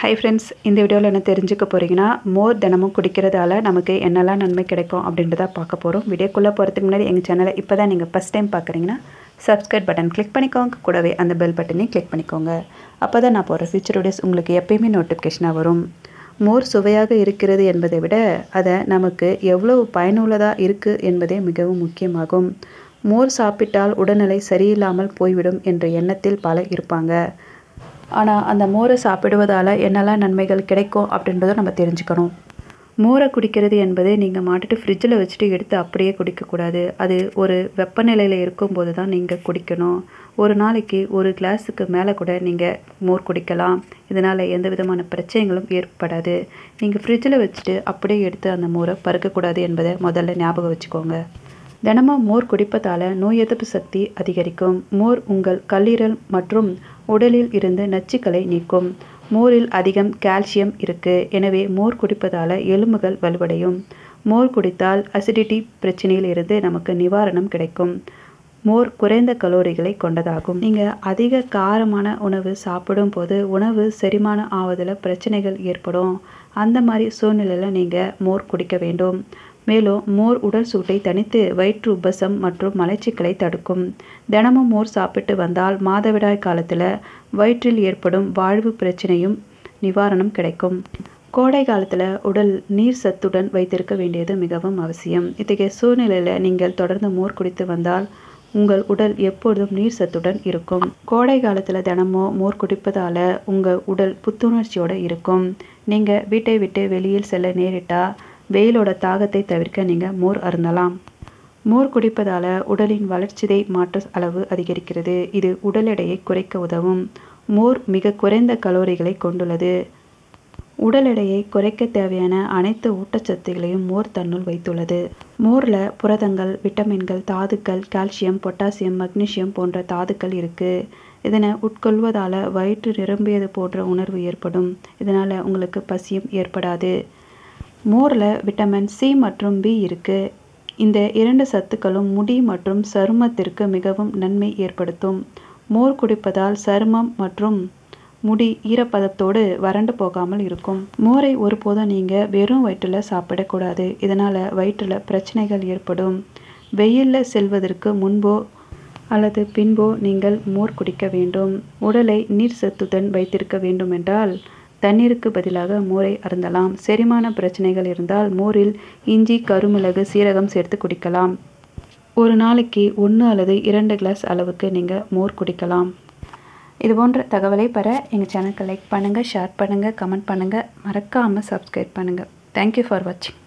Hi friends இந்த வீடியோவில் என்ன தெரிஞ்சுக்க போகிறீங்கன்னா மோர் தினமும் குடிக்கிறதால நமக்கு என்னெல்லாம் நன்மை கிடைக்கும் அப்படின்றத பார்க்க போகிறோம் வீடியோக்குள்ளே போகிறதுக்கு முன்னாடி எங்கள் சேனலை இப்போ தான் நீங்கள் ஃபஸ்ட் டைம் பார்க்குறீங்கன்னா சப்ஸ்கிரைப் பட்டன் கிளிக் பண்ணிக்கோங்க. கூடவே அந்த பெல் பட்டனையும் கிளிக் பண்ணிக்கோங்க. அப்போ தான் நான் போகிற ஃபியூச்சர் வீடியோஸ் உங்களுக்கு எப்பயுமே நோட்டிஃபிகேஷனாக வரும். மோர் சுவையாக இருக்கிறது என்பதை விட அதை நமக்கு எவ்வளவு பயனுள்ளதாக இருக்குது என்பதே மிகவும் முக்கியமாகும். மோர் சாப்பிட்டால் உடல்நிலை சரியில்லாமல் போய்விடும் என்ற எண்ணத்தில் பல இருப்பாங்க. ஆனால் அந்த மோரை சாப்பிடுவதால் என்னெல்லாம் நன்மைகள் கிடைக்கும் அப்படின்றத நம்ம தெரிஞ்சுக்கணும். மோரை குடிக்கிறது என்பது நீங்கள் மாட்டுட்டு ஃப்ரிட்ஜில் வச்சுட்டு எடுத்து அப்படியே குடிக்கக்கூடாது. அது ஒரு வெப்பநிலையில் இருக்கும்போது தான் நீங்கள் குடிக்கணும். ஒரு நாளைக்கு ஒரு கிளாஸுக்கு மேலே கூட நீங்கள் மோர் குடிக்கலாம். இதனால் எந்த விதமான பிரச்சனைகளும் ஏற்படாது. நீங்கள் ஃப்ரிட்ஜில் வச்சுட்டு அப்படியே எடுத்து அந்த மோரை பருக்கக்கூடாது என்பதை முதல்ல ஞாபகம் வச்சுக்கோங்க. தினமும் மோர் குடிப்பதால் நோய் எதிர்ப்பு சக்தி அதிகரிக்கும். மோர் உங்கள் கல்லீரல் மற்றும் உடலில் இருந்து நச்சுக்களை நீக்கும். மோரில் அதிகம் கால்சியம் இருக்குது எனவே மோர் குடிப்பதால் எலும்புகள் வலுவடையும். மோர் குடித்தால் அசிடிட்டி பிரச்சனையில் இருந்து நமக்கு நிவாரணம் கிடைக்கும். மோர் குறைந்த கலோரிகளை கொண்டதாகும். நீங்கள் அதிக காரமான உணவு சாப்பிடும் போது உணவு செரிமானம் ஆவதில் பிரச்சனைகள் ஏற்படும். அந்த மாதிரி சூழ்நிலையில் நீங்கள் மோர் குடிக்க வேண்டும். மேலும் மோர் உடல் சூட்டை தனித்து வயிற்று உபசம் மற்றும் மலச்சிக்கலை தடுக்கும். தினமும் மோர் சாப்பிட்டு வந்தால் மாதவிடாய் காலத்தில் வயிற்றில் ஏற்படும் வாழ்வு பிரச்சனையும் நிவாரணம் கிடைக்கும். கோடை காலத்தில் உடல் நீர் சத்துடன் வைத்திருக்க வேண்டியது மிகவும் அவசியம். இத்தகைய சூழ்நிலையில் நீங்கள் தொடர்ந்து மோர் குடித்து வந்தால் உங்கள் உடல் எப்பொழுதும் நீர் சத்துடன் இருக்கும். கோடை காலத்தில் தினமும் மோர் குடிப்பதால் உங்கள் உடல் புத்துணர்ச்சியோடு இருக்கும். நீங்கள் வீட்டை விட்டு வெளியில் செல்ல நேரிட்டால் வெயிலோட தாகத்தை தவிர்க்க நீங்கள் மோர் அருந்தலாம். மோர் குடிப்பதால் உடலின் வளர்ச்சிதை மாற்ற அளவு அதிகரிக்கிறது. இது உடல் எடையை குறைக்க உதவும். மோர் மிக குறைந்த கலோரிகளை கொண்டுள்ளது. உடல் எடையை குறைக்க தேவையான அனைத்து ஊட்டச்சத்துகளையும் மோர் தன்னுள் வைத்துள்ளது. மோரில் புரதங்கள் விட்டமின்கள் தாதுக்கள் கால்சியம் பொட்டாசியம் மக்னீசியம் போன்ற தாதுக்கள் இருக்குது இதனை உட்கொள்வதால் வயிற்று நிரம்பியது போன்ற உணர்வு ஏற்படும். இதனால் உங்களுக்கு பசியும் ஏற்படாது. மோரில் விட்டமின் சி மற்றும் பி இருக்குது இந்த இரண்டு சத்துக்களும் முடி மற்றும் சருமத்திற்கு மிகவும் நன்மை ஏற்படுத்தும். மோர் குடிப்பதால் சருமம் மற்றும் முடி ஈரப்பதத்தோடு வறண்டு போகாமல் இருக்கும். மோரை ஒருபோதும் நீங்கள் வெறும் வயிற்றில் சாப்பிடக்கூடாது இதனால் வயிற்றில் பிரச்சனைகள் ஏற்படும். வெயிலில் செல்வதற்கு முன்போ அல்லது பின்போ நீங்கள் மோர் குடிக்க வேண்டும். உடலை நீர் சத்துடன் வைத்திருக்க வேண்டும் என்றால் தண்ணீருக்கு பதிலாக மோரை அருந்தலாம். செரிமான பிரச்சனைகள் இருந்தால் மோரில் இஞ்சி கருமிளகு சீரகம் சேர்த்து குடிக்கலாம். ஒரு நாளைக்கு ஒன்று அல்லது இரண்டு கிளாஸ் அளவுக்கு நீங்கள் மோர் குடிக்கலாம். இது போன்ற தகவலை பெற எங்கள் சேனலுக்கு லைக் பண்ணுங்கள் ஷேர் பண்ணுங்கள் கமெண்ட் பண்ணுங்கள் மறக்காமல் சப்ஸ்கிரைப் பண்ணுங்கள் தேங்க்யூ ஃபார் வாட்சிங்